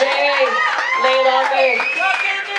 Jay, Layla, Rocky, Rocky, Rocky.